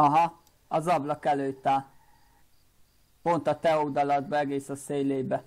Aha, az ablak előtt áll. Pont a te oldaladba, egész a szélébe.